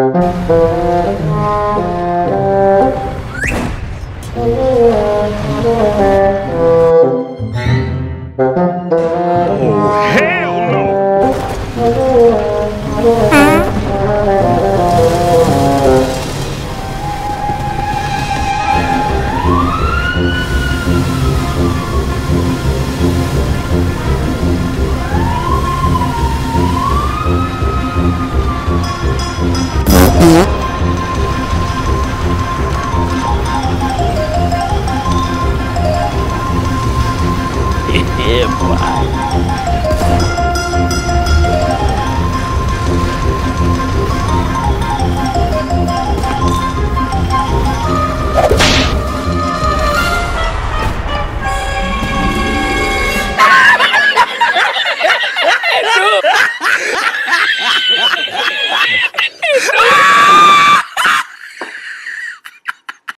Oh, hell no! Yeah, boy.